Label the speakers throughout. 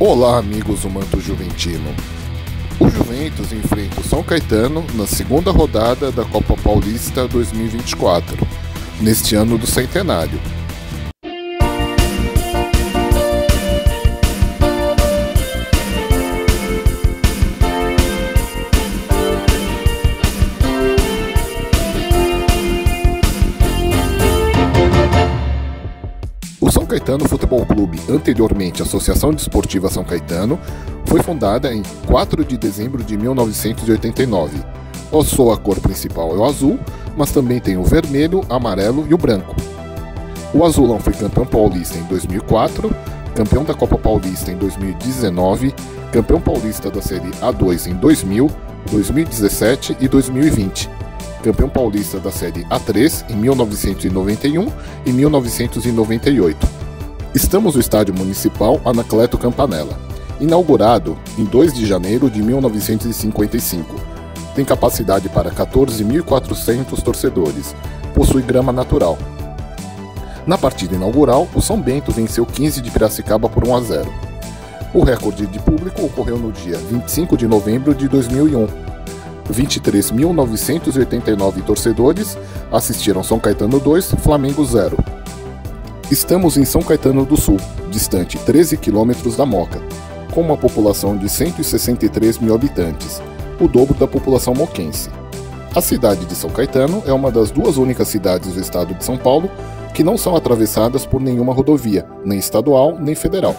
Speaker 1: Olá, amigos do Manto Juventino. O Juventus enfrenta o São Caetano na segunda rodada da Copa Paulista 2024, neste ano do centenário. Caetano Futebol Clube, anteriormente Associação Desportiva São Caetano, foi fundada em 4 de dezembro de 1989. A sua cor principal é o azul, mas também tem o vermelho, amarelo e o branco. O Azulão foi campeão paulista em 2004, campeão da Copa Paulista em 2019, campeão paulista da Série A2 em 2000, 2017 e 2020 campeão paulista da Série A3 em 1991 e 1998. Estamos no Estádio Municipal Anacleto Campanella, inaugurado em 2 de janeiro de 1955. Tem capacidade para 14.400 torcedores, possui grama natural. Na partida inaugural, o São Bento venceu 15 de Piracicaba por 1 a 0. O recorde de público ocorreu no dia 25 de novembro de 2001 23.989 torcedores assistiram São Caetano 2, Flamengo 0. Estamos em São Caetano do Sul, distante 13 quilômetros da Moca, com uma população de 163 mil habitantes, o dobro da população moquense. A cidade de São Caetano é uma das duas únicas cidades do estado de São Paulo que não são atravessadas por nenhuma rodovia, nem estadual nem federal.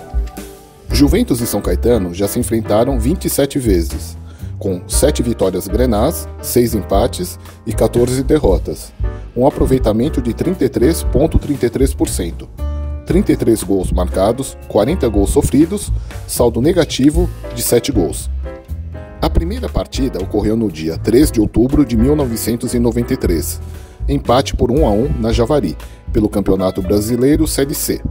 Speaker 1: Juventus e São Caetano já se enfrentaram 27 vezes com 7 vitórias grenás, 6 empates e 14 derrotas, um aproveitamento de 33,33%. 33 gols marcados, 40 gols sofridos, saldo negativo de 7 gols. A primeira partida ocorreu no dia 3 de outubro de 1993, empate por 1 a 1 na Javari, pelo Campeonato Brasileiro Série C.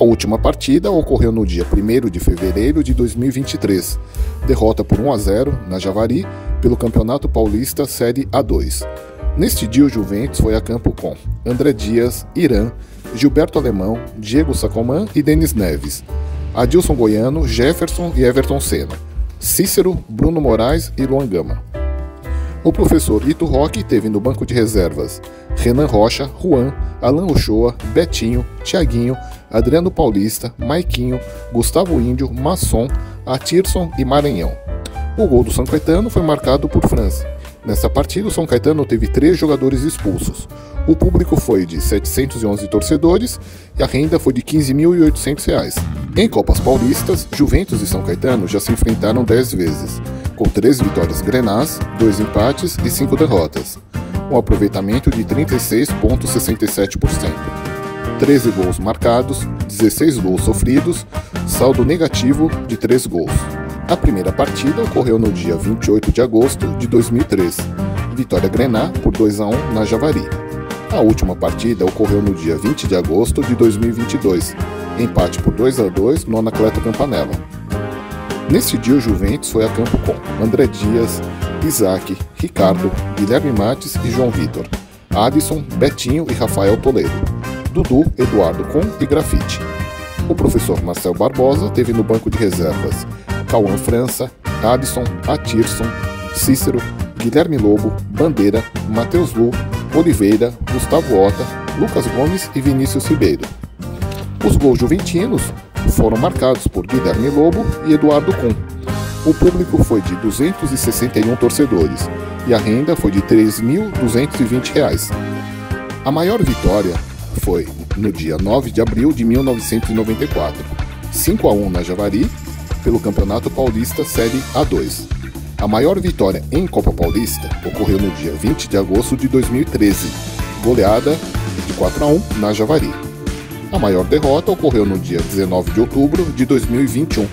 Speaker 1: A última partida ocorreu no dia 1 de fevereiro de 2023, derrota por 1 a 0 na Javari pelo Campeonato Paulista Série A2. Neste dia, o Juventus foi a campo com André Dias, Irã, Gilberto Alemão, Diego Sacomã e Denis Neves, Adilson Goiano, Jefferson e Everton Senna, Cícero, Bruno Moraes e Luan Gama. O professor Ito Roque teve no banco de reservas Renan Rocha, Juan, Alan Ochoa, Betinho, Tiaguinho, Adriano Paulista, Maiquinho, Gustavo Índio, Masson, Atirson e Maranhão. O gol do São Caetano foi marcado por França. Nessa partida, o São Caetano teve três jogadores expulsos. O público foi de 711 torcedores e a renda foi de R$ 15.800. Em Copas Paulistas, Juventus e São Caetano já se enfrentaram 10 vezes, com três vitórias grenás, dois empates e cinco derrotas. Um aproveitamento de 36,67%. 13 gols marcados, 16 gols sofridos, saldo negativo de 3 gols. A primeira partida ocorreu no dia 28 de agosto de 2003, vitória Grená por 2 a 1 na Javari. A última partida ocorreu no dia 20 de agosto de 2022, empate por 2 a 2 no Anacleto Campanella. Neste dia o Juventus foi a campo com André Dias, Isaac, Ricardo, Guilherme Mates e João Vitor, Adson, Betinho e Rafael Toledo. Dudu, Eduardo Com e Grafite. O professor Marcel Barbosa teve no banco de reservas Cauã França, Adson, Atirson, Cícero, Guilherme Lobo, Bandeira, Matheus Lu, Oliveira, Gustavo Ota, Lucas Gomes e Vinícius Ribeiro. Os gols juventinos foram marcados por Guilherme Lobo e Eduardo Com. O público foi de 261 torcedores e a renda foi de R$ 3.220. A maior vitória foi no dia 9 de abril de 1994, 5 a 1 na Javari, pelo Campeonato Paulista Série A2. A maior vitória em Copa Paulista ocorreu no dia 20 de agosto de 2013, goleada de 4 a 1 na Javari. A maior derrota ocorreu no dia 19 de outubro de 2021,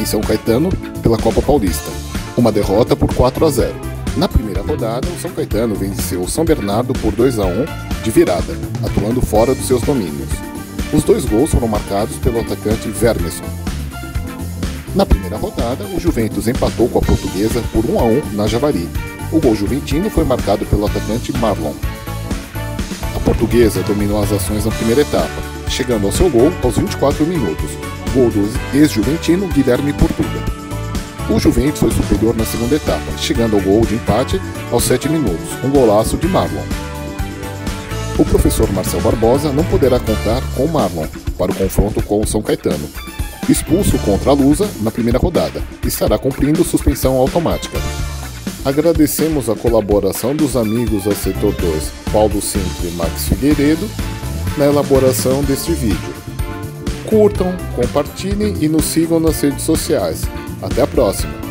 Speaker 1: em São Caetano, pela Copa Paulista, uma derrota por 4 a 0. Na primeira rodada, o São Caetano venceu o São Bernardo por 2 a 1 de virada, atuando fora dos seus domínios. Os dois gols foram marcados pelo atacante Vermeson. Na primeira rodada, o Juventus empatou com a portuguesa por 1 a 1 na Javari. O gol juventino foi marcado pelo atacante Marlon. A portuguesa dominou as ações na primeira etapa, chegando ao seu gol aos 24 minutos. gol do ex-juventino Guilherme Portuga. O Juventus foi superior na segunda etapa, chegando ao gol de empate aos 7 minutos, um golaço de Marlon. O professor Marcel Barbosa não poderá contar com Marlon para o confronto com o São Caetano. Expulso contra a Lusa na primeira rodada, estará cumprindo suspensão automática. Agradecemos a colaboração dos amigos da Setor 2, Paulo Sintra e Max Figueiredo, na elaboração deste vídeo. Curtam, compartilhem e nos sigam nas redes sociais. Até a próxima!